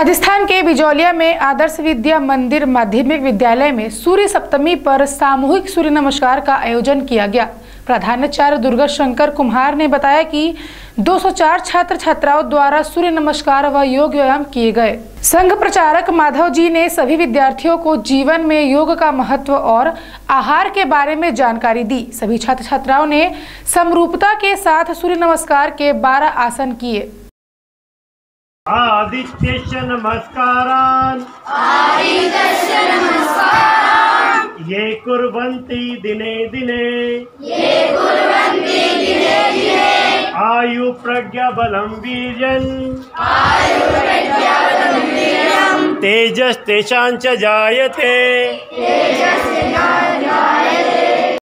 राजस्थान के बिजौलिया में आदर्श विद्या मंदिर माध्यमिक विद्यालय में सूर्य सप्तमी पर सामूहिक सूर्य नमस्कार का आयोजन किया गया। प्रधानाचार्य दुर्गा शंकर कुम्हार ने बताया कि 204 छात्र छात्राओं द्वारा सूर्य नमस्कार व योग व्यायाम किए गए। संघ प्रचारक माधव जी ने सभी विद्यार्थियों को जीवन में योग का महत्व और आहार के बारे में जानकारी दी। सभी छात्र छात्राओं ने समरूपता के साथ सूर्य नमस्कार के 12 आसन किए। आदित्यश्च नमस्कारान्। ये कुर्वन्ति दिने दिने। ये कुर्वन्ति दिने दिने आयु प्रज्ञा बलं वीर्यन् तेजस्तेषां च जायते।